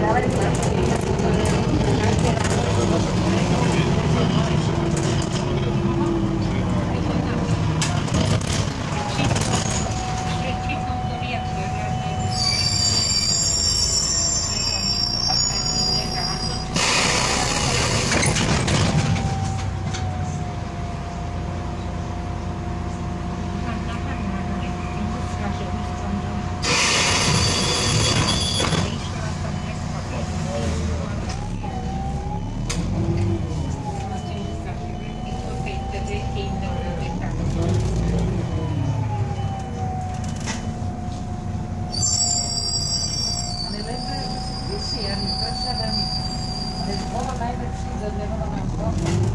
Gracias. 안전 내려가면서.